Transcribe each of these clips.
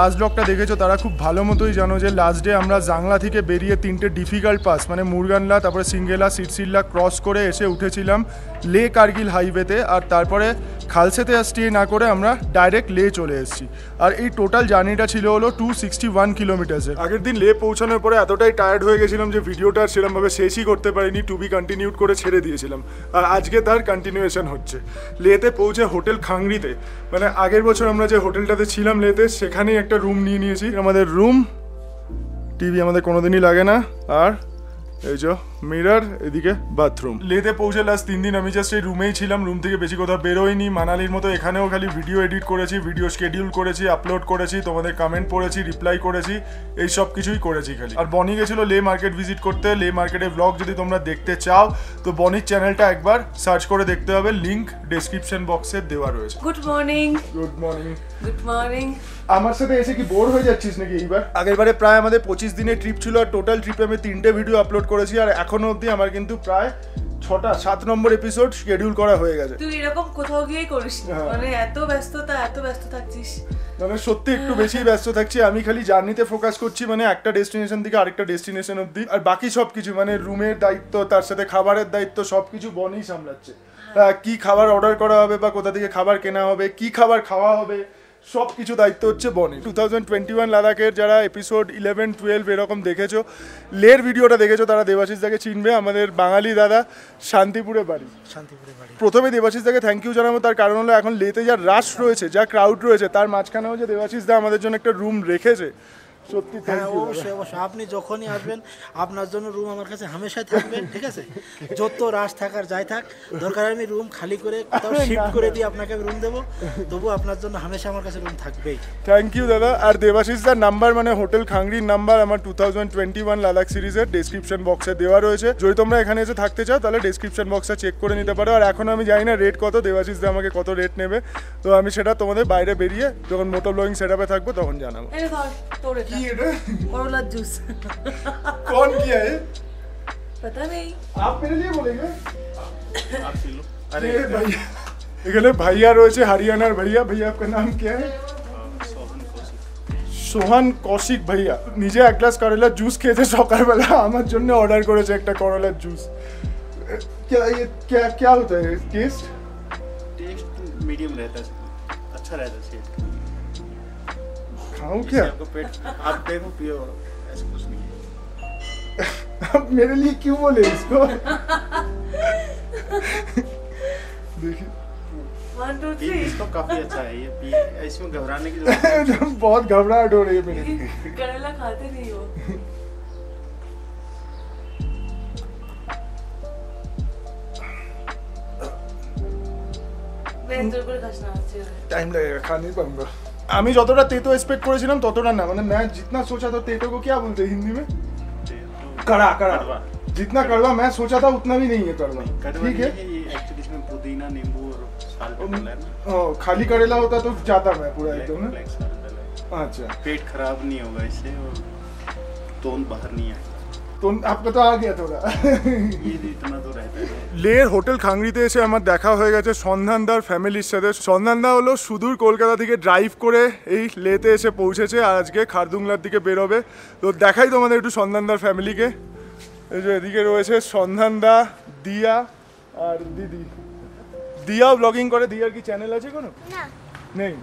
Last ব্লগটা দেখেছ, তারা খুব ভালো মতোই জানো যে লাস্ট ডে আমরা জাংলা থেকে বেরিয়ে তিনটে ডিফিকাল্ট পাস মানে মুরগানলা, তারপরে সিঙ্গেলা, সিটসিল্লা ক্রস করে এসে উঠেছিলাম লে কার্গিল হাইওয়েতে আর তারপরে খালসেতে স্টে না করে আমরা ডাইরেক্ট লে চলে এসেছি। আর এই টোটাল জার্নিটা ছিল হলো টু সিক্সটি ওয়ান কিলোমিটার্সের আগের দিন লে পৌঁছানোর পরে এতটাই টায়ার্ড হয়ে গেছিলাম যে ভিডিওটা আর সেরকমভাবে শেষই করতে পারিনি টু বি কন্টিনিউড করে ছেড়ে দিয়েছিলাম। আর আজকে তার কন্টিনিউয়েশন হচ্ছে। লেতে পৌঁছে হোটেল খাংরিতে মানে আগের বছর আমরা যে হোটেলটাতে ছিলাম লেতে সেখানেই একটা রুম নিয়ে নিয়েছি। আমাদের রুম টিভি আমাদের কোনোদিনই লাগে না। আর এই যে মিরার এদিকে বাথরুম। লেতে পৌঁছে লাস্ট তিন দিন আমি জাস্ট এই রুমেই ছিলাম রুম থেকে বেশি কোথাও বেরোয়নি মানালির মতো এখানেও খালি ভিডিও এডিট করেছি ভিডিও শিডিউল করেছি আপলোড করেছি তোমাদের কমেন্ট পড়েছি রিপ্লাই করেছি এই সব কিছুই করেছি খালি। আর বনি গেছিল লে মার্কেট ভিজিট করতে। লে মার্কেটের ব্লগ যদি তোমরা দেখতে চাও তো বনির চ্যানেলটা একবার সার্চ করে দেখতে হবে। লিঙ্ক ডেসক্রিপশন বক্সে দেওয়া রয়েছে। Good morning good morning good morning আমার সাথে এসে কি বোর হয়ে যাচ্ছিস নাকি এইবার? আগেরবারে প্রায় আমাদের পঁচিশ দিনের ট্রিপ ছিল আর টোটাল ট্রিপে আমি তিনটে ভিডিও আপলোড করেছি আর এখনও অবধি আমার কিন্তু প্রায় ছটা সাত নম্বর এপিসোড শিডিউল করা হয়ে গেছে। তুই এরকম কোথাও গিয়েই করিস হ্যাঁ। মানে এত ব্যস্ততা এত ব্যস্ত থাকছিস। মানে সত্যি একটু বেশি ব্যস্ত থাকছি আমি খালি জার্নিতে ফোকাস করছি মানে একটা ডেস্টিনেশন থেকে আরেকটা ডেস্টিনেশন অবধি। আর বাকি সব কিছু মানে রুমের দায়িত্ব তার সাথে খাবারের দায়িত্ব সব কিছু বনেই সামলাচ্ছে। আহ, কি খাবার অর্ডার করা হবে বা কোথা থেকে খাবার কেনা হবে কি খাবার খাওয়া হবে সব কিছু দায়িত্ব হচ্ছে বনে। টু থাউজেন্ড টোয়েন্টি ওয়ান লাদাখের যারা এপিসোড ইলেভেন টুয়েলভ এরকম দেখেছ লের ভিডিওটা দেখেছ তারা দেবাশিস দাকে চিনবে আমাদের বাঙালি দাদা শান্তিপুরে বাড়ি। শান্তিপুরে বাড়ি। প্রথমে দেবাশিস দাকে থ্যাংক ইউ জানাব তার কারণ হলো এখন লেতে যা রাশ রয়েছে যা ক্রাউড রয়েছে তার মাঝখানেও যে দেবাশিস দা আমাদের জন্য একটা রুম রেখেছে সত্যি হ্যাঁ অবশ্যই অবশ্যই। আপনি যখনই আসবেন আপনার জন্য রুম আমার কাছে হামেশাই থাকবে ঠিক আছে? যত রাশ থাকার যাই থাক দরকার আমি রুম খালি করে কোথাও শিফট করে দিয়ে আপনাকে আমি রুম দেবো। তবু আপনার জন্য হামেশা আমার কাছে রুম থাকবেই। থ্যাংক ইউ দাদা। আর দেবাশিস দার নাম্বার মানে হোটেল খাংরির নাম্বার আমার two thousand twenty one Ladakh সিরিজের ডেসক্রিপশন বক্সে দেওয়া রয়েছে। যদি তোমরা এখানে এসে থাকতে চাও তাহলে ডেসক্রিপশন বক্সটা চেক করে নিতে পারো। আর এখন আমি জানি না রেট কত দেবাশিস দা আমাকে কত রেট নেবে। তো আমি সেটা তোমাদের বাইরে বেরিয়ে যখন মোটো ব্লগিং সেট আপে থাকব তখন জানাব। এই ধর তোর এটা এটা করলার জুস कौन किया है पता नहीं आप मेरे लिए बोलेंगे अरे भैया এখানে ভাইয়া রয়েছে হরিয়ানার ভাইয়া ভাইয়া আপনার নাম क्या है সোহান কৌশিক ভাইয়া নিজে এক গ্লাস করলার জুস খেয়েছে সকালবেলা আমার জন্য অর্ডার করেছে একটা করলার জুস क्या ये क्या क्या होता है टेस्ट टेस्ट मीडियम रहता है अच्छा रहता है सेहत के लिए। खाऊं क्या? आपको तो पेट आप देखो पियो ऐसे कुछ नहीं आप मेरे लिए क्यों बोले इसको? देखिए। इसको काफ़ी अच्छा है ये इसमें घबराने की ज़रूरत बहुत घबराहट हो रही है मेरी करेला खाते नहीं हो। तो टाइम लगेगा खा नहीं पाऊँगा। আমি যতটা তেতো এক্সপেক্ট করেছিলাম ততটা না মানে मैं जितना सोचा था तेतो को क्या बोलते हैं हिंदी में कड़ा कड़ा कड़वा। जितना कड़वा मैं सोचा था उतना भी नहीं है कड़वा कड़वा ठीक नहीं है है ये एक्चुअली इसमें पुदीना नींबू और साल्ट डाला है ना ओ, खाली करेला होता तो जाता मैं पूरा ब्लैक एकदम ना ब्लैक साल्ट डाला है अच्छा पेट खराब नहीं होगा इससे और तोन बाहर नहीं आएगा तो आपका तो आ गया थोड़ा ये भी इतना तो रहता है লের হোটেল খাংরিতে এসে আমার দেখা হয়ে গেছে সন্ধানদার ফ্যামিলির সাথে সন্ধানদা হলো সুদূর কলকাতা থেকে ড্রাইভ করে এই লেতে এসে পৌঁছেছে আর আজকে খারদুংলার দিকে বেরোবে তো দেখাই তোমাদের একটু সন্ধানদার ফ্যামিলিকে এই যে এদিকে রয়েছে সন্ধানদা দিয়া আর দিদি দিয়াও ব্লগিং করে দিয়ার কি চ্যানেল আছে কোনো না নেই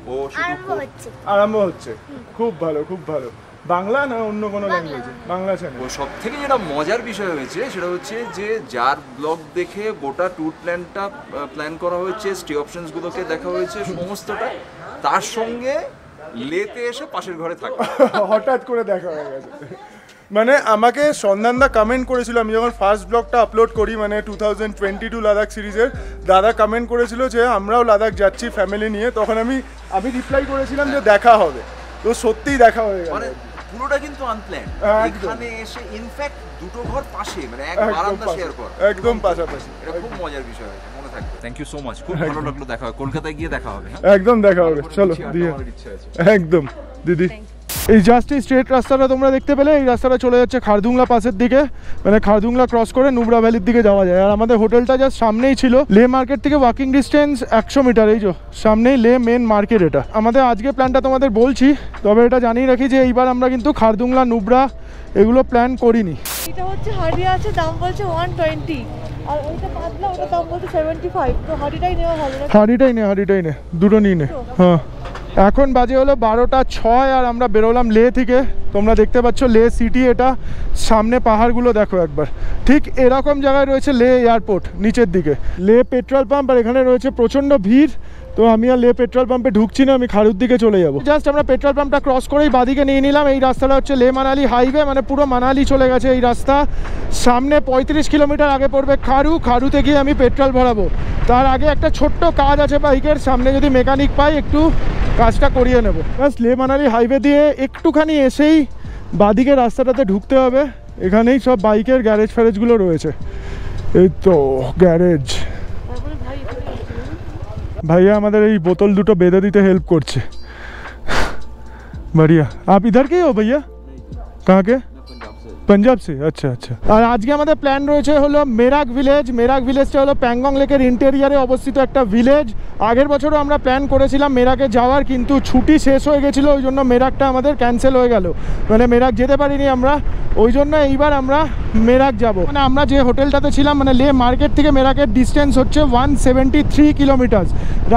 আরম্ভ হচ্ছে আরম্ভ হচ্ছে খুব ভালো খুব ভালো বাংলা না অন্য কোনো ল্যাঙ্গুয়েজে বাংলা চ্যানেল ও সব থেকে যেটা মজার বিষয় হয়েছে সেটা হচ্ছে যে যার ব্লগ দেখে গোটা ট্যুর প্ল্যানটা প্ল্যান করা হয়েছে স্টে অপশনসগুলোকে দেখা হয়েছে সমস্তটা তার সঙ্গে লেতে এসে পাশের ঘরে থাকে হঠাৎ করে দেখা হয়ে গেছে। মানে আমাকে সন্ধানদা কমেন্ট করেছিল আমি যখন ফার্স্ট ব্লগটা আপলোড করি মানে two thousand twenty two Ladakh সিরিজের দাদা কমেন্ট করেছিল যে আমরাও লাদাখ যাচ্ছি ফ্যামিলি নিয়ে তখন আমি আমি রিপ্লাই করেছিলাম যে দেখা হবে। তো সত্যিই দেখা হয়ে গেল মানে পুরোটা কিন্তু আনপ্ল্যান একদম। এখানে এসে ইনফ্যাক্ট দুটো ঘর পাশে মানে এক একদম বারান্দা শেয়ার কর। একদম পাশাপাশি। এটা খুব মজার বিষয় হয়েছে মনে থাকবে। থ্যাংক ইউ সো মাচ খুব ভালো লাগল দেখা হবে। কলকাতায় গিয়ে দেখা হবে হ্যাঁ? একদম দেখা হবে। চলো আছে। একদম। দিদি। এই জাস্ট এই স্ট্রেট রাস্তাটা তোমরা দেখতে পেলে এই রাস্তাটা চলে যাচ্ছে খারদুংলা পাসের দিকে। মানে খারদুংলা ক্রস করে নুবরা ভ্যালির দিকে যাওয়া যায়। আর আমাদের হোটেলটা জাস্ট সামনেই ছিল। লে মার্কেট থেকে ওয়াকিং ডিস্টেন্স একশো মিটার এই যে সামনেই লে মেন মার্কেট এটা। আমাদের আজকে প্ল্যানটা তোমাদের বলছি তবে এটা জানিয়ে রাখি যে এইবার আমরা কিন্তু খারদুংলা নুবরা এগুলো প্ল্যান করিনি। এটা হচ্ছে হাড়ি আছে দাম বলছে ওয়ান টোয়েন্টি আর ওইটা পাতলা ওটা দাম বলছে সেভেন্টি ফাইভ তো হাড়িটাই নেওয়া ভালো হাঁড়িটাই নে হাঁড়িটাই নে। দুটো নিয়ে নে। হ্যাঁ। এখন বাজে হলো বারোটা ছয় আর আমরা বেরোলাম লে থেকে। তোমরা দেখতে পাচ্ছ লে সিটি, এটা সামনে পাহাড়গুলো দেখো একবার। ঠিক এরকম জায়গায় রয়েছে লে এয়ারপোর্ট, নিচের দিকে। লে পেট্রোল পাম্প, আর এখানে রয়েছে প্রচণ্ড ভিড়। তো আমি আর লে পেট্রোল পাম্পে ঢুকছি না, আমি খারুর দিকে চলে যাব। জাস্ট আমরা পেট্রোল পাম্পটা ক্রস করেই বাদিকে নিয়ে নিলাম। এই রাস্তাটা হচ্ছে লে মানালি হাইওয়ে মানে পুরো মানালি চলে গেছে এই রাস্তা। সামনে পঁয়ত্রিশ কিলোমিটার আগে পড়বে খারু খারুতে গিয়ে আমি পেট্রোল ভরাবো। তার আগে একটা ছোট্ট কাজ আছে বাইকের, সামনে যদি মেকানিক পাই, একটু কাজটা করিয়ে নেব। ব্যাস, লে মানালি হাইওয়ে দিয়ে একটুখানি এসেই বাদিকে রাস্তাটাতে ঢুকতে হবে এখানেই সব বাইকের গ্যারেজ ফ্যারেজগুলো রয়েছে এই তো গ্যারেজ তারপরে ভাই এখানে আছে। भैया আমাদের এই বোতল দুটো বেঁধে দিতে হেল্প করছে बढ़िया आप इधर के ही हो भैया कहाँ के পাঞ্জাব সে আচ্ছা আচ্ছা আর আজকে আমাদের প্ল্যান রয়েছে হলো মেরাক ভিলেজ মেরাক ভিলেজটা হলো প্যাংগং লেকের ইন্টেরিয়ারে অবস্থিত একটা ভিলেজ আগের বছরও আমরা প্ল্যান করেছিলাম মেরাকে যাওয়ার, কিন্তু ছুটি শেষ হয়ে গেছিল, ওই জন্য মেরাকটা আমাদের ক্যান্সেল হয়ে গেল। মানে মেরাক যেতে পারিনি আমরা, ওই জন্য এইবার আমরা মেরাক যাব। মানে আমরা যে হোটেলটাতে ছিলাম মানে লে মার্কেট থেকে মেরাকের ডিস্টেন্স হচ্ছে ওয়ান সেভেন্টি থ্রি কিলোমিটার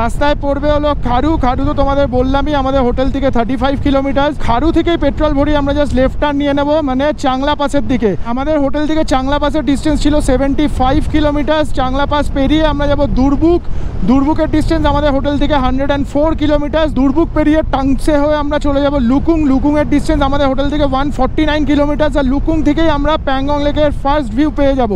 রাস্তায় পড়বে হলো খারু। খারু তো তোমাদের বললামই, আমাদের হোটেল থেকে থার্টি ফাইভ কিলোমিটার খারু থেকেই পেট্রোল ভরি আমরা জাস্ট লেফট টার্ন নিয়ে নেব। মানে চাংলা পাসের দিকে। আমাদের হোটেল থেকে চাংলা পাসের ডিস্টেন্স ছিল seventy five kilometre Changla pass পেরিয়ে আমরা যাব দুর্বুক দুর্বুকের ডিস্টেন্স আমাদের হোটেল থেকে hundred and four kilometre Durbuk পেরিয়ে টাংসে হয়ে আমরা চলে যাব লুকুং। লুকুংয়ের ডিস্টেন্স আমাদের হোটেল থেকে ওয়ান ফর্টি নাইন কিলোমিটার আর লুকুং থেকেই আমরা প্যাংগং লেকের ফার্স্ট ভিউ পেয়ে যাব।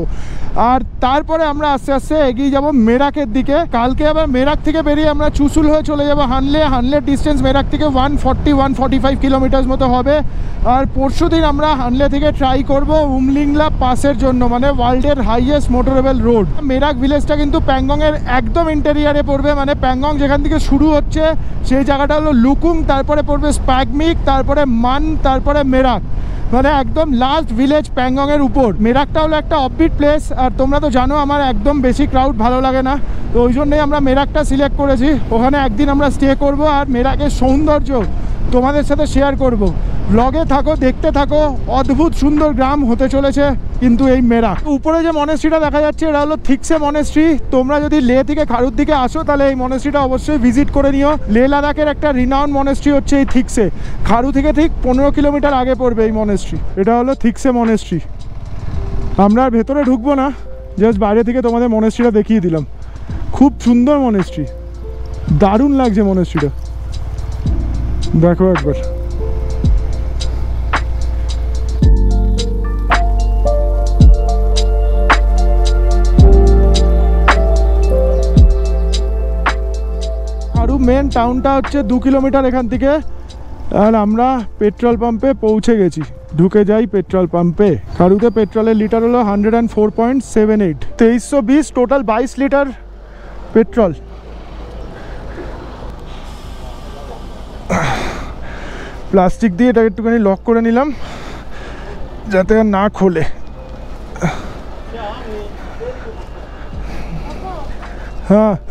আর তারপরে আমরা আস্তে আস্তে এগিয়ে যাব মেরাকের দিকে। কালকে আবার মেরাক থেকে বেরিয়ে আমরা চুসুল হয়ে চলে যাব হানলে। হানলের ডিস্টেন্স মেরাক থেকে one forty one forty five kilometre মতো হবে। আর পরশু দিন আমরা হানলে থেকে ট্রাই করব উমলিংলা পাসের জন্য মানে ওয়ার্ল্ডের হাইয়েস্ট মোটরেবল রোড মেরাক ভিলেজটা কিন্তু প্যাংগংয়ের একদম ইন্টেরিয়ারে পড়বে মানে প্যাংগং যেখান থেকে শুরু হচ্ছে, সেই জায়গাটা হলো লুকুং তারপরে পড়বে স্প্যাগমিক, তারপরে মান, তারপরে মেরাক। মানে একদম লাস্ট ভিলেজ প্যাংগংয়ের উপর। মেরাকটা হলো একটা অফবিট প্লেস আর তোমরা তো জানো আমার একদম বেশি ক্রাউড ভালো লাগে না। তো ওই জন্যই আমরা মেরাকটা সিলেক্ট করেছি। ওখানে একদিন আমরা স্টে করব, আর মেরাকের সৌন্দর্য তোমাদের সাথে শেয়ার করব। ব্লগে থাকো, দেখতে থাকো। অদ্ভুত সুন্দর গ্রাম হতে চলেছে, কিন্তু এই মেরাক উপরে যে মনেস্ট্রিটা দেখা যাচ্ছে, এটা হলো থিকসে মনেস্ট্রি তোমরা যদি লে থেকে খারুর দিকে আসো, তাহলে এই মনেস্ট্রিটা অবশ্যই ভিজিট করে নিও। লে লাদাখের একটা রিনাউন মনেস্ট্রি হচ্ছে এই থিকসে খারু থেকে ঠিক পনেরো কিলোমিটার আগে পড়বে এই মনেস্ট্রি এটা হলো থিকসে মনেস্ট্রি আমরা আর ভেতরে ঢুকবো না জাস্ট বাইরে থেকে তোমাদের মনেস্ট্রিটা দেখিয়ে দিলাম। খুব সুন্দর মনেস্ট্রি দারুণ লাগছে মনেস্ট্রিটা দেখো একবার। মেন টাউনটা হচ্ছে দু কিলোমিটার এখান থেকে। আর আমরা পেট্রোল পাম্পে পৌঁছে গেছি। ঢুকে যাই পেট্রোল পাম্পে কারুতে পেট্রোলের লিটার হলো hundred and four point seven eight তেইশশো বিশ টোটাল বাইশ লিটার পেট্রোল প্লাস্টিক দিয়ে এটা একটুখানি লক করে নিলাম, যাতে না খোলে।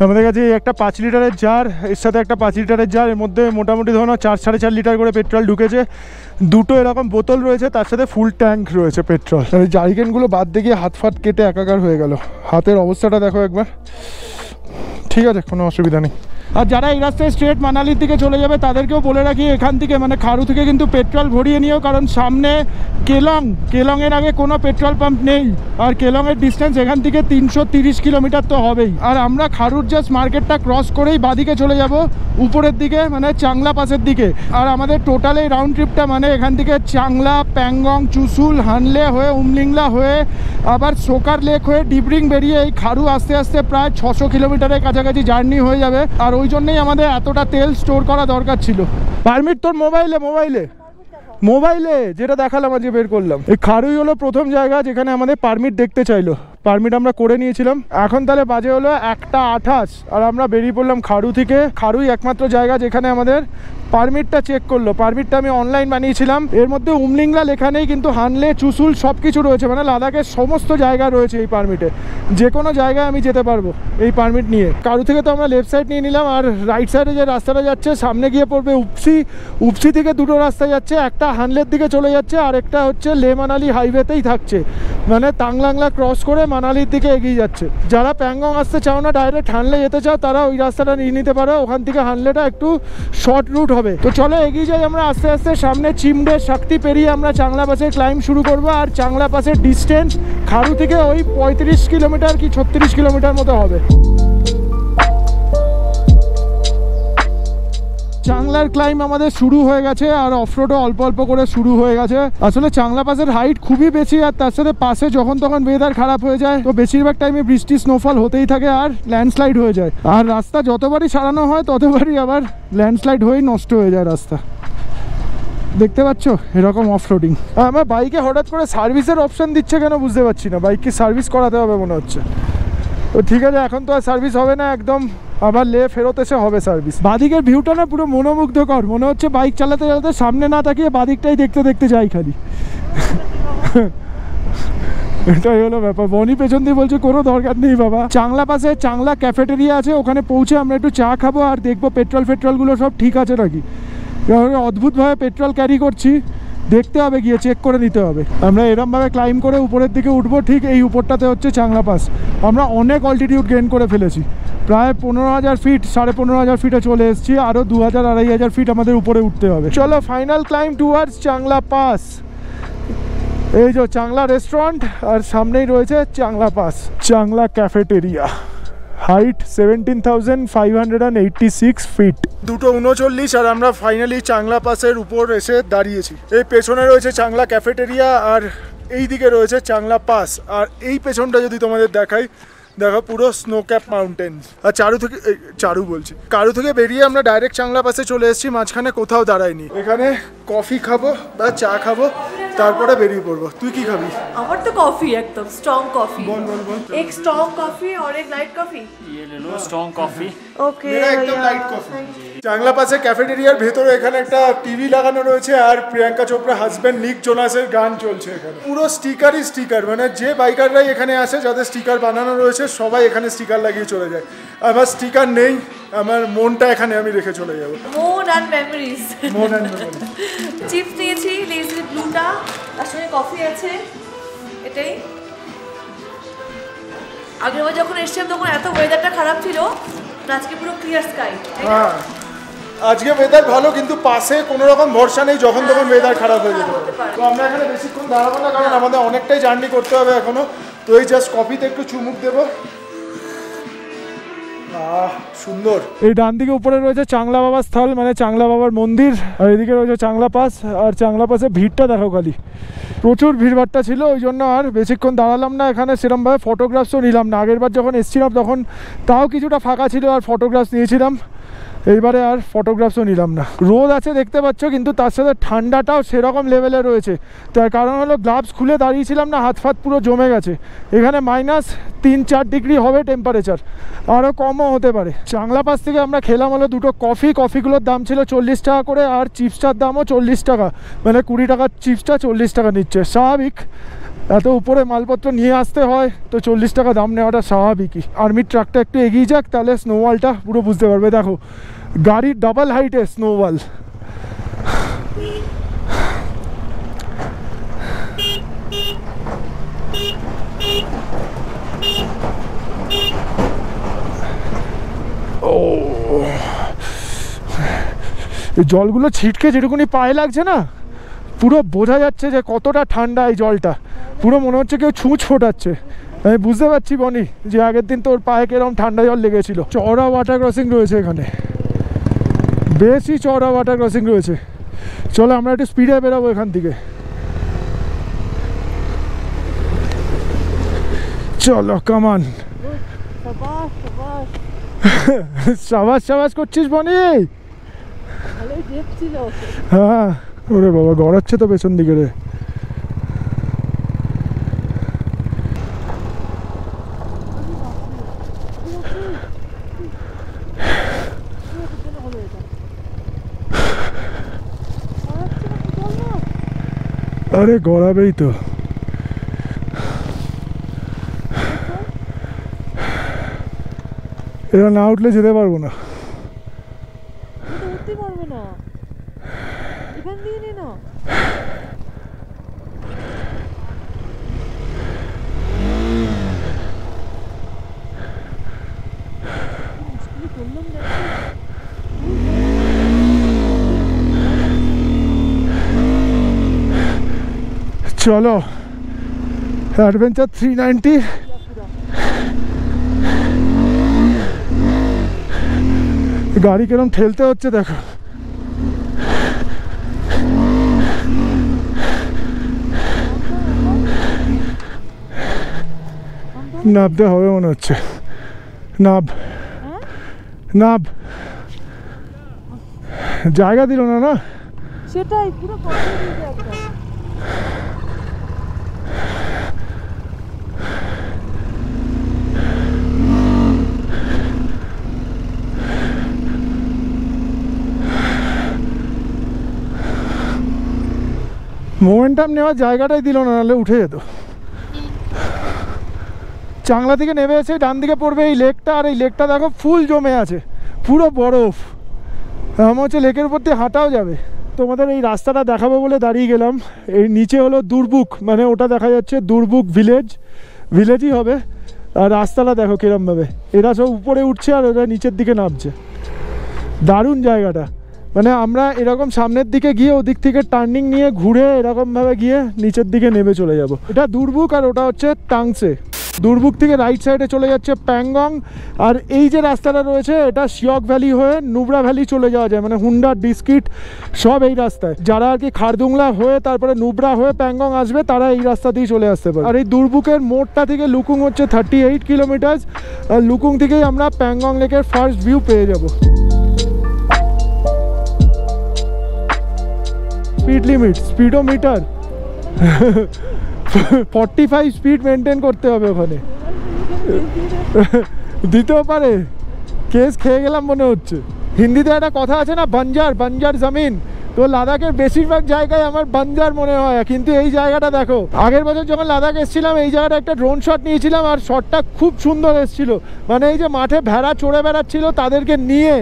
আমাদের কাছে একটা পাঁচ লিটারের জার এর সাথে একটা পাঁচ লিটারের জার এর মধ্যে মোটামুটি ধরো চার সাড়ে চার লিটার করে পেট্রোল ঢুকেছে। দুটো এরকম বোতল রয়েছে, তার সাথে ফুল ট্যাঙ্ক রয়েছে পেট্রোল আর জারিকেনগুলো বাদ দিয়ে গিয়ে হাত ফাত কেটে একাকার হয়ে গেল। হাতের অবস্থাটা দেখো একবার। ঠিক আছে, কোনো অসুবিধা নেই। আর যারা এই রাস্তায় স্ট্রেট মানালির দিকে চলে যাবে, তাদেরকেও বলে রাখি, এখান থেকে মানে খারু থেকে কিন্তু পেট্রোল ভরিয়ে নিও, কারণ সামনে কেলং, কেলংয়ের আগে কোনো পেট্রোল পাম্প নেই, আর কেলংয়ের ডিস্টেন্স এখান থেকে তিনশো কিলোমিটার তো হবেই। আর আমরা খারুর জাস্ট মার্কেটটা ক্রস করেই বাদিকে চলে যাব, উপরের দিকে মানে চাংলা পাশের দিকে। আর আমাদের টোটাল এই রাউন্ড ট্রিপটা মানে এখান থেকে চাংলা, প্যাংগং, চুসুল, হানলে হয়ে, উমলিংলা হয়ে, আবার সোকার লেক হয়ে, ডিব্রিং বেরিয়ে এই খারু আস্তে আস্তে প্রায় ছশো কিলোমিটারের কাছাকাছি জার্নি হয়ে যাবে। আর ওই জন্যই আমাদের এতটা তেল স্টোর করা দরকার ছিল। পারমিট তোর মোবাইলে মোবাইলে। মোবাইলে, যেটা দেখালাম আজকে বের করলাম। এই খারুই হলো প্রথম জায়গা যেখানে আমাদের পারমিট দেখতে চাইলো। পারমিট আমরা করে নিয়েছিলাম। এখন তাহলে বাজে হলো একটা আঠাশ, আর আমরা বেরিয়ে পড়লাম খারু থেকে। খারুই একমাত্র জায়গা যেখানে আমাদের পারমিটটা চেক করল। পারমিটটা আমি অনলাইন বানিয়েছিলাম। এর মধ্যে উমলিংলা লেখা নেই কিন্তু হানলে, চুসুল সব কিছু রয়েছে। মানে লাদাখের সমস্ত জায়গা রয়েছে এই পারমিটে যে কোনো জায়গায় আমি যেতে পারব এই পারমিট নিয়ে। কারু থেকে তো আমরা লেফট সাইড নিয়ে নিলাম, আর রাইট সাইডে যে রাস্তাটা যাচ্ছে, সামনে গিয়ে পড়বে উপসি। উপসি থেকে দুটো রাস্তা যাচ্ছে, একটা হানলের দিকে চলে যাচ্ছে, আর একটা হচ্ছে লে মানালি হাইওয়েতেই থাকছে। মানে তাংলাংলা ক্রস করে মানালির দিকে এগিয়ে যাচ্ছে। যারা প্যাংগং আসতে চাও না ডাইরেক্ট হানলে যেতে চাও, তারা ওই রাস্তাটা নিয়ে নিতে পারো। ওখান থেকে হানলেটা একটু শর্ট রুট হবে। তো চলো এগিয়ে যাই আমরা আস্তে আস্তে। সামনে চিমডে শক্তি পেরিয়ে আমরা চাংলা পাসের ক্লাইম শুরু করব। আর চাংলা পাসের ডিস্টেন্স খারু থেকে ওই পঁয়ত্রিশ কিলোমিটার কি ছত্রিশ কিলোমিটার মতো হবে। চাংলার ক্লাইম আমাদের শুরু হয়ে গেছে আর অফরোডও অল্প অল্প করে শুরু হয়ে গেছে। আসলে চাংলা পাসের হাইট খুবই বেশি আর তার সাথে পাশে যখন তখন ওয়েদার খারাপ হয়ে যায়, তো বেশিরভাগ টাইমে বৃষ্টি স্নোফল হতেই থাকে আর ল্যান্ডস্লাইড হয়ে যায়। আর রাস্তা যতবারই সারানো হয়, ততবারই আবার ল্যান্ডস্লাইড হয়েই নষ্ট হয়ে যায় রাস্তা। দেখতে পাচ্ছ? এরকম অফ রোডিং আমার বাইকে হঠাৎ করে সার্ভিসের অপশন দিচ্ছে কেন বুঝতে পারছি না। বাইককে সার্ভিস করাতে হবে মনে হচ্ছে। তো ঠিক আছে, এখন তো আর সার্ভিস হবে না, একদম আবার লে ফেরত এসে হবে সার্ভিস বাদিকের ভিউটা না পুরো মনোমুগ্ধকর। মনে হচ্ছে বাইক চালাতে চালাতে সামনে না তাকিয়ে বাদিকটাই দেখতে দেখতে যাই খালি। এটাই হলো ব্যাপার। বনি পেছন দিয়ে বলছে, কোনো দরকার নেই বাবা। চাংলা পাশে চাংলা ক্যাফেটেরিয়া আছে, ওখানে পৌঁছে আমরা একটু চা খাব আর দেখব পেট্রোল ফেট্রোলগুলো সব ঠিক আছে নাকি। অদ্ভুতভাবে পেট্রোল ক্যারি করছি। দেখতে হবে, গিয়ে চেক করে নিতে হবে। আমরা এরমভাবে ক্লাইম করে উপরের দিকে উঠবো, ঠিক এই উপরটাতে হচ্ছে চাংলা পাস আমরা অনেক অল্টিটিউড গেন করে ফেলেছি। প্রায় পনেরো হাজার ফিট সাড়ে পনেরো হাজার ফিটে চলে এসেছি। আরও দু হাজার আড়াই হাজার ফিট আমাদের উপরে উঠতে হবে। চলো final climb towards Changla pass এই যে চাংলা রেস্টুরেন্ট আর সামনেই রয়েছে Changla pass Changla cafeteria height seventeen thousand five hundred and eighty six feet দুটো উনচল্লিশ, আর আমরা ফাইনালি চাংলা পাসের উপর এসে দাঁড়িয়েছি। এই পেছনে রয়েছে চাংলা ক্যাফেটেরিয়া আর এই দিকে রয়েছে চাংলা পাস আর এই পেছনটা যদি তোমাদের দেখাই দেখো পুরো স্নো ক্যাপ মাউন্টেন আর চারু থেকে এই, চারু বলছি কারু থেকে বেরিয়ে আমরা ডাইরেক্ট চাংলা পাসে চলে এসেছি মাঝখানে কোথাও দাঁড়াইনি এখানে কফি খাবো বা চা খাবো তারপরে বেরিয়ে পড়বো তুই কি খাবি আমার তো কফি একদম স্ট্রং কফি বল বল বল एक स्ट्रॉन्ग कॉफी और एक लाइट कॉफी ये ले लो स्ट्रॉन्ग कॉफी ओके মেরা একদম লাইট কফি চাংলা পাশে ক্যাফেটেরিয়ার ভেতরে এখানে একটা টিভি লাগানো রয়েছে আর প্রিয়াঙ্কা চোপড়া হাজবেন্ড নিক জোনাসের গান চলছে এখানে পুরো স্টিকারই স্টিকার মানে যে বাইকাররাই এখানে আসে যাদের স্টিকার বানানো রয়েছে সবাই এখানে স্টিকার লাগিয়ে চলে যায়। আমার স্টিকার নেই আমার মনটা এখানে আমি রেখে চলে যাব। মোড অ্যান্ড মেমোরিজ মন অ্যান্ড মেমোরি চিপস নিয়েছি লেজি ব্লুটা তার সঙ্গে কফি আছে এটাই। আগেরবার যখন এসেছিলাম তখন এত ওয়েদারটা খারাপ ছিল আজকে পুরো ক্লিয়ার স্কাই হ্যাঁ। আজকে ওয়েদার ভালো কিন্তু পাশে কোনো রকম ভরসা নেই যখন তখন ওয়েদার খারাপ হয়ে যেতে পারে। পারে। তো আমরা এখানে বেশিক্ষণ দাঁড়াবো না কারণ আমাদের অনেকটাই জার্নি করতে হবে এখনও। তো এই জাস্ট কফিতে একটু চুমুক দেবো। সুন্দর। এই ডান দিকে উপরে রয়েছে চাংলা বাবার স্থল মানে চাংলা বাবার মন্দির, আর এদিকে রয়েছে চাংলা পাস, আর চাংলা পাসে ভিড়টা দেখো খালি। প্রচুর ভিড়ভাট্টা ছিল, ওই জন্য আর বেশিক্ষণ দাঁড়ালাম না এখানে, সেরমভাবে ফটোগ্রাফসও নিলাম না। আগেরবার যখন এসেছিলাম তখন তাও কিছুটা ফাঁকা ছিল, আর ফটোগ্রাফস নিয়েছিলাম। এইবারে আর ফটোগ্রাফসও নিলাম না। রোদ আছে দেখতে পাচ্ছ, কিন্তু তার সাথে ঠান্ডাটাও সেরকম লেভেলে রয়েছে। তার কারণ হলো গ্লাভস খুলে দাঁড়িয়েছিলাম না, হাত ফাত পুরো জমে গেছে। এখানে মাইনাস তিন চার ডিগ্রি হবে টেম্পারেচার আরও কমও হতে পারে। চাংলা পাশ থেকে আমরা খেলাম হলো দুটো কফি কফিগুলোর দাম ছিল চল্লিশ টাকা করে, আর চিপসটার দামও চল্লিশ টাকা। মানে কুড়ি টাকার চিপসটা চল্লিশ টাকা নিচ্ছে। স্বাভাবিক। এত উপরে মালপত্র নিয়ে আসতে হয়, তো চল্লিশ টাকা দাম নেওয়াটা স্বাভাবিকই। আর্মির ট্রাকটা একটু এগিয়ে যাক, তাহলে স্নোওয়ালটা পুরো বুঝতে পারবে। দেখো, গাড়ির ডাবল হাইটে স্নোওয়াল জলগুলো ছিটকে যেটুকুনি পায়ে লাগছে না পুরো বোঝা যাচ্ছে যে কতটা ঠান্ডা এই জলটা। পুরো মনে হচ্ছে কেউ ছুঁচ ফোটাচ্ছে। আমি বুঝতে পারছি বনি যে আগের দিন তোর পায়ে কীরকম ঠান্ডা জল লেগেছিল। চওড়া ওয়াটার ক্রসিং রয়েছে এখানে। বেশি চওড়া ওয়াটার ক্রসিং রয়েছে। চলো আমরা একটু স্পিডে বেরোবো এখান থেকে। চলো কামান সাবাস সাবাস করছিস বনি? হ্যাঁ। ওরে বাবা গড়াচ্ছে তো পেছন দিকে রে। আরে, গড়াবেই তো। এরা না উঠলে যেতে পারব না। চলো অ্যাডভেঞ্চার থ্রি নাইনটি গাড়ি কিরম ঠেলতে হচ্ছে দেখো। নাবতে হবে মনে হচ্ছে। নাব। নাব। জায়গা দিল না না? সেটাই, পুরো মোমেন্টাম নেওয়ার জায়গাটাই দিল না, নাহলে উঠে যেত। চাংলা থেকে নেমে এসে ডান দিকে পড়বে এই লেকটা, আর এই লেকটা দেখো ফুল জমে আছে, পুরো বরফ। আমার হচ্ছে লেকের উপর দিয়ে হাঁটাও যাবে। তোমাদের এই রাস্তাটা দেখাবো বলে দাঁড়িয়ে গেলাম। এই নিচে হলো দুর্বুক মানে ওটা দেখা যাচ্ছে দুর্বুক ভিলেজ ভিলেজই হবে। আর রাস্তাটা দেখো কিরমভাবে। এরা সব উপরে উঠছে আর ওরা নিচের দিকে নামছে। দারুণ জায়গাটা। মানে আমরা এরকম সামনের দিকে গিয়ে ওদিক থেকে টার্নিং নিয়ে ঘুরে এরকমভাবে গিয়ে নিচের দিকে নেমে চলে যাব। এটা দুর্বুক আর ওটা হচ্ছে টাংসে। দুর্বুক থেকে রাইট সাইডে চলে যাচ্ছে প্যাংগং। আর এই যে রাস্তাটা রয়েছে, এটা শিয়ক ভ্যালি হয়ে নুবরা ভ্যালি চলে যাওয়া যায় মানে হুন্ডা, ডিস্কিট সব এই রাস্তায়। যারা আর কি খারদুংলা হয়ে তারপরে নুবরা হয়ে প্যাংগং আসবে, তারা এই রাস্তা দিয়ে চলে আসতে পারে আর এই দুর্বুকের মোড়টা থেকে লুকুং হচ্ছে থার্টি এইট কিলোমিটার আর লুকুং থেকেই আমরা প্যাংগং লেকের ফার্স্ট ভিউ পেয়ে যাব। Speed limit speedometer forty five speed maintain করতে হবে ওখানে। দিতেও পারে। কেস খেয়ে গেলাম মনে হচ্ছে। হিন্দিতে একটা কথা আছে না, বাঞ্জার বাঞ্জার জমিন। তো লাদাখের বেশিরভাগ জায়গায় আমার বাঞ্জার মনে হয়, কিন্তু এই জায়গাটা দেখো। আগের বছর যখন লাদাখ এসেছিলাম, এই জায়গাটা একটা ড্রোন শট নিয়েছিলাম, আর শটটা খুব সুন্দর এসেছিল। মানে এই যে মাঠে ভেড়া চড়ে বেড়াচ্ছিল তাদেরকে নিয়ে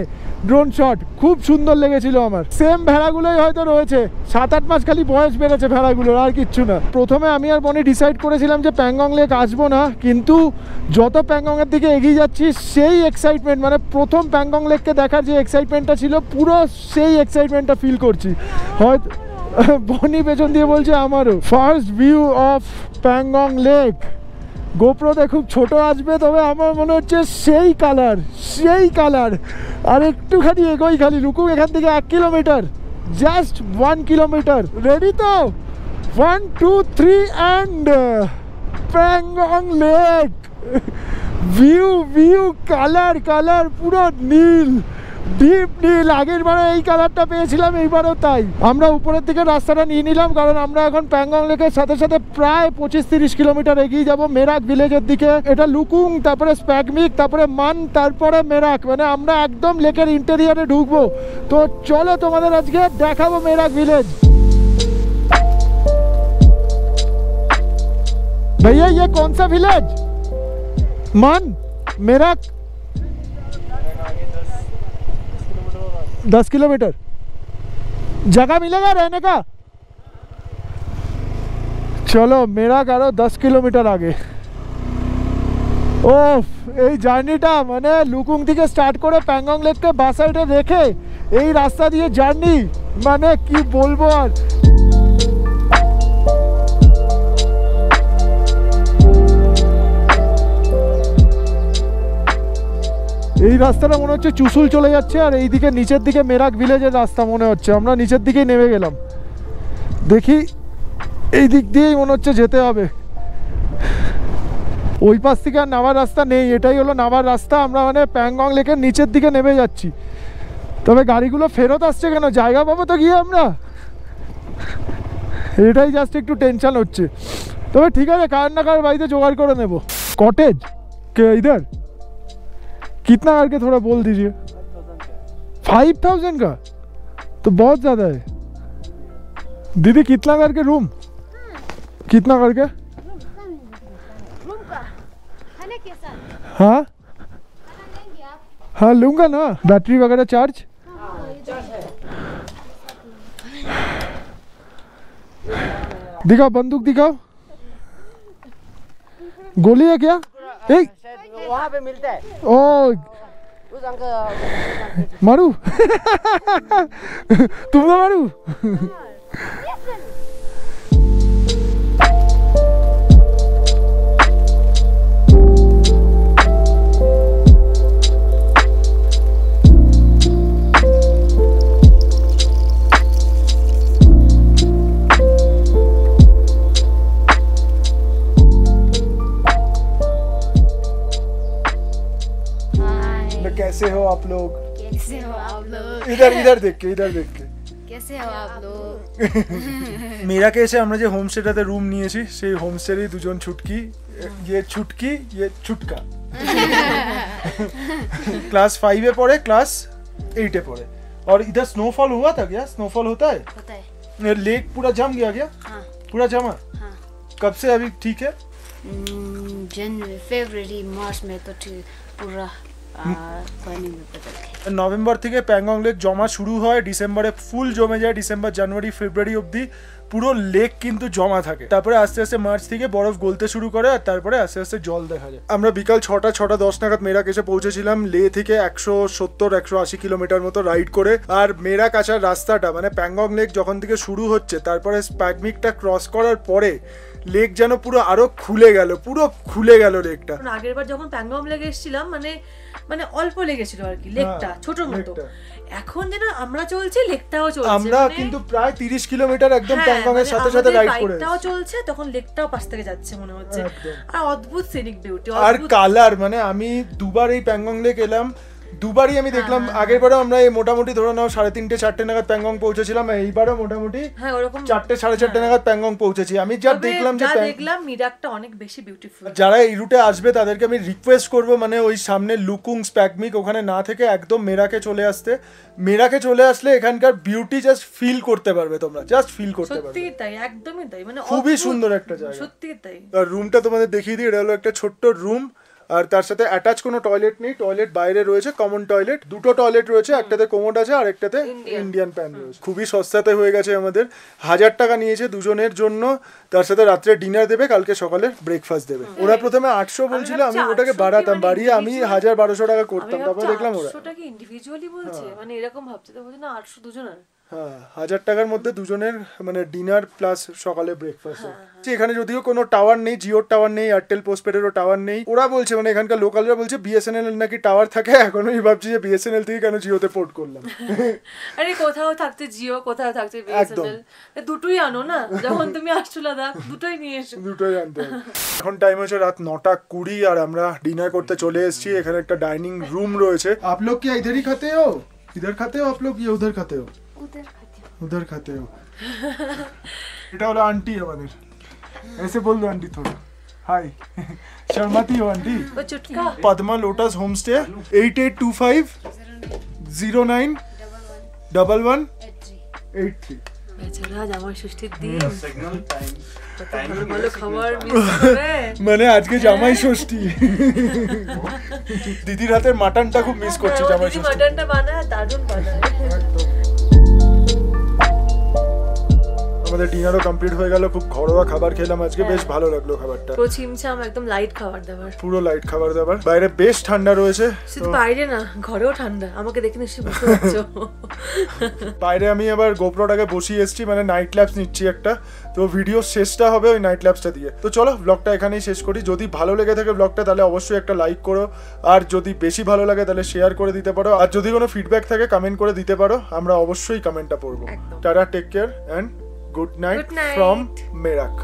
ড্রোন শট খুব সুন্দর লেগেছিল আমার। সেম ভেড়াগুলোই হয়তো রয়েছে। সাত আট মাস খালি বয়স বেড়েছে ভেড়াগুলোর, আর কিচ্ছু না। প্রথমে আমি আর বনি ডিসাইড করেছিলাম যে প্যাংগং লেক আসব না, কিন্তু যত প্যাংগংয়ের দিকে এগিয়ে যাচ্ছি, সেই এক্সাইটমেন্ট মানে প্রথম প্যাংগং লেককে দেখার যে এক্সাইটমেন্টটা ছিল, পুরো সেই এক্সাইটমেন্টটা ফিল করছি। হয়তো বনি পেছন দিয়ে বলছে, আমারও। First view of Pangong lake. গোপ্রোতে খুব ছোট আসবে, তবে আমার মনে হচ্ছে সেই কালার সেই কালার। আর একটুখানি এগোই খালি লুকুম এখান থেকে এক kilometre. Just one kilometre ready তো? One two three and Pangong lake view view colour colour পুরো নীল। ডিপ নীল আগের বারে এই কালারটা পেয়েছিলাম এইবারও তাই আমরা উপরের দিকে রাস্তাটা নিয়ে নিলাম কারণ আমরা এখন প্যাংগং লেকের সাথে সাথে প্রায় পঁচিশ তিরিশ কিলোমিটার এগিয়ে যাব মেরাক ভিলেজের দিকে এটা লুকুং তারপরে স্প্যাগমিক তারপরে মান তারপরে মেরাক মানে আমরা একদম লেকের ইন্টেরিয়ারে ঢুকবো তো চলো তোমাদের আজকে দেখাবো মেরাক ভিলেজ भैया ये कौन सा विलेज मान मेरा दस किलोमीटर जगह मिलेगा रहने का চলো মেরা আরো দশ কিলোমিটার আগে ও এই জার্নিটা মানে লুকুং থেকে স্টার্ট করে প্যাংগং লেককে বাস সাইডে রেখে এই রাস্তা দিয়ে জার্নি মানে কি বলবো আর এই রাস্তাটা মনে হচ্ছে চুসুল চলে যাচ্ছে আর এইদিকে নিচের দিকে মেরাক ভিলেজের রাস্তা মনে হচ্ছে। আমরা নিচের দিকেই নেমে গেলাম। দেখি এই দিক দিয়েই মনে হচ্ছে যেতে হবে। ওই পাশ থেকে আর নামার রাস্তা নেই। এটাই হলো নামার রাস্তা। আমরা মানে প্যাংগং লেকের নিচের দিকে নেমে যাচ্ছি। তবে গাড়িগুলো ফেরত আসছে কেন? জায়গা পাবো তো গিয়ে আমরা। এটাই জাস্ট একটু টেনশান হচ্ছে। তবে ঠিক আছে, কার না কার বাড়িতে জোগাড় করে নেব। কটেজ কে ইধার कितना करके थोड़ा बोल दीजिए। फाइव थाउज़ेंड का? तो बहुत ज़्यादा है। दीदी, कितना करके रूम कितना करके? हाँ? हाँ लूँगा ना। बैटरी वगैरह चार्ज दिखाओ, बंदूक दिखाओ। गोली है क्या? एक वहाँ पे मिलता है। ओ उस अंकल मारू। तुम ना मारू? कैसे हो आप लोग कैसे हो आप लोग इधर इधर देख के इधर देख के कैसे हो आप लोग মীরাকে এসে আমরা যে হোমস্টেটাতে রুম নিয়েছি সেই হোমস্টেরই দুজন ছুটকি ইয়ে ছুটকি ইয়ে ছুটকা क्लास फाइव में पढ़े क्लास एट में पढ़े और इधर स्नोफॉल हुआ था क्या स्नोफॉल होता है होता है लेक पूरा जम गया क्या हाँ पूरा जमा हाँ कब से अभी ठीक है जनवरी फरवरी मार्च में तो ठीक पूरा নভেম্বর থেকে প্যাংগং লেক জমা শুরু হয় ডিসেম্বরে, ফুল জমে যায় ডিসেম্বর, জানুয়ারি, ফেব্রুয়ারি অবধি। পুরো লেক কিন্তু জমা থাকে। তারপরে আস্তে আস্তে মার্চ থেকে বরফ গলতে শুরু করে আর তারপরে আস্তে আস্তে জল দেখা যায়। আমরা বিকাল ছটা ছটা দশ নাগাদ মেরাক এসে পৌঁছেছিলাম লে থেকে একশো সত্তর, একশো আশি কিলোমিটার মতো রাইড করে। আর মেরাক আসার রাস্তাটা মানে প্যাংগং লেক যখন থেকে শুরু হচ্ছে, তারপরে স্প্যাগমিকটা ক্রস করার পরে লেক যেন পুরো আরও খুলে গেল পুরো খুলে গেল লেকটা। আগের বার যখন প্যাংগম লেগে এসেছিলাম মানে মানে অল্প লেগেছিল আর কি লেকটা হ্যাঁ, ছোট মতো। এখন যেন আমরা চলছি লেকটাও চলছে আমরা মানে- কিন্তু প্রায় তিরিশ কিলোমিটার একদম হ্যাঁ, প্যাংগং এর মানে সাথে সাথে রাইড করে রাইডটাও চলছে তখন লেকটাও পাশ থেকে যাচ্ছে মনে হচ্ছে। আর অদ্ভুত সিনিক বিউটি আর কালার মানে আমি দুবার এই প্যাংগং লেক এলাম দুবারই আমি দেখলাম আগের বারও আমরা এই মোটামুটি ধরে নাও সাড়ে তিনটে চারটে নাগাদ প্যাংগং পৌঁছেছিলাম এইবারও মোটামুটি হ্যাঁ চারটে সাড়ে চারটে নাগাদ প্যাংগং পৌঁছেছি। আমি যা দেখলাম যে দেখলাম মিরাকটা অনেক বেশি বিউটিফুল যারা এই রুটে আসবে তাদেরকে আমি রিকোয়েস্ট করব মানে ওই সামনে লুকুং স্প্যাকমিক ওখানে না থেকে একদম মেরাকে চলে আসতে। মেরাকে চলে আসলে এখানকার বিউটি জাস্ট ফিল করতে পারবে তোমরা জাস্ট ফিল করতে পারবে। সত্যি তাই একদমই তাই মানে খুবই সুন্দর একটা জায়গা। সত্যি তাই। রুমটা তোমাদের দেখিয়ে দিই এটা হলো একটা ছোট্ট রুম আর তার সাথে অ্যাটাচ কোনো টয়লেট নেই টয়লেট বাইরে রয়েছে কমন টয়লেট দুটো টয়লেট রয়েছে একটাতে কোমোড আছে আর একটাতে ইন্ডিয়ান প্যান রয়েছে। খুবই সস্তাতে হয়ে গেছে আমাদের। হাজার টাকা নিয়েছে দুজনের জন্য। তার সাথে রাত্রে ডিনার দেবে কালকে সকালে ব্রেকফাস্ট দেবে। ওরা প্রথমে আটশো বলছিল আমি ওটাকে বাড়াতাম মানে বাড়িয়ে আমি হাজার বারোশো টাকা করতাম। তারপর দেখলাম ওরা ইন্ডিভিজুয়ালি বলছে? মানে এরকম ভাবছি তো না আটশো দুজনের। হ্যাঁ হাজার টাকার মধ্যে দুজনের মানে ডিনার প্লাস সকালে ব্রেকফাস্ট হ্যাঁ, হ্যাঁ। এখানে যদিও কোনো টাওয়ার নেই জিওর টাওয়ার নেই এয়ারটেল পোস্টপেডেরও টাওয়ার নেই। ওরা বলছে মানে এখানকার লোকালরা বলছে বিএসএনএল নাকি টাওয়ার থাকে এখন আমি ভাবছি যে বিএসএনএল থেকে কেন জিওতে পোর্ট করলাম। আরে কোথাও থাকতে জিও কোথাও থাকতে বিএসএনএল দুটোই আনো না? যখন তুমি আসছো দাদা দুটোই নিয়ে এসো। দুটোই আনতে এখন টাইম হচ্ছে রাত নটা কুড়ি আর আমরা ডিনার করতে চলে এসেছি। এখানে একটা ডাইনিং রুম রয়েছে। আপলোক কি ইধারই খাতে হো ইধার খাতে হো আপ লোক ইয়ে উধার খাতে হো उधर खाते हो उधर खाते हो এটা হলো আন্টি আমাদের ऐसे बोल दो आंटी थोड़ा हाय शर्माती हो आंटी ও চুটকা Padma lotus home stay eight eight two five zero nine double one eight three eight three বেচারা জামাই ষষ্ঠীর দিন সিগন্যাল টাইম কত ভালো ভালো খাবার মিস করবে মানে আজকে জামাই ষষ্ঠী দিদির হাতের মাটনটা খুব মিস করছি জামাই দিদি ষষ্ঠী মাটনটা বানায় দারুণ বানায় আমাদের ডিনারও কমপ্লিট হয়ে গেল। খুব ঘরোয়া খাবার খেলাম আজকে। বেশ ভালো লাগল খাবারটা। পুরো ছিমছাম একদম লাইট খাবার দাবার। পুরো লাইট খাবার দাবার। বাইরে বেশ ঠান্ডা রয়েছে শুধু বাইরে না ঘরেও ঠান্ডা। আমাকে দেখে নিশ্চয়ই বুঝতে পারছ। বাইরে আমি আবার গোপ্রোটাকে বসিয়ে এসেছি মানে নাইট ল্যাপস নিচ্ছি একটা। তো ভিডিও শেষটা হবে ওই নাইট ল্যাপসটা দিয়ে। তো চলো ব্লগটা এখানেই শেষ করি। যদি ভালো লেগে থাকে ব্লগটা তাহলে অবশ্যই একটা লাইক করো। আর যদি বেশি ভালো লাগে তাহলে শেয়ার করে দিতে পারো। আর যদি কোনো ফিডব্যাক থাকে কমেন্ট করে দিতে পারো। আমরা অবশ্যই কমেন্টটা পড়ব। Ta-ta take care and good night Good night. From Merak